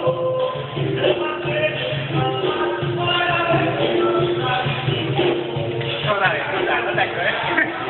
Hold on, hold on, let that go.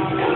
Thank you.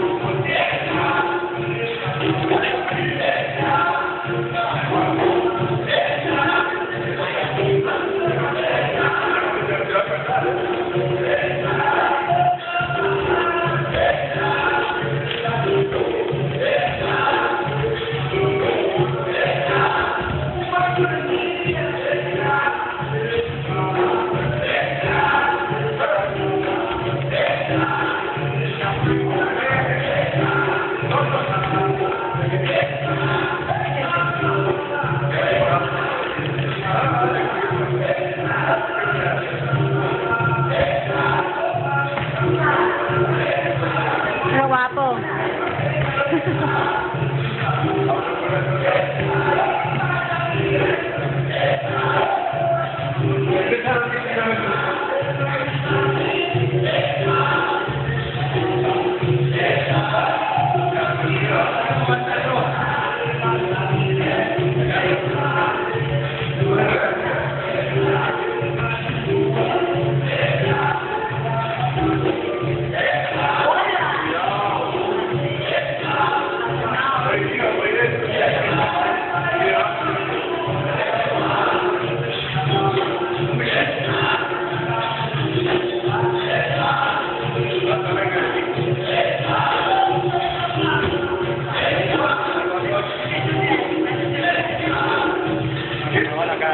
ハハハハ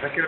Thank you.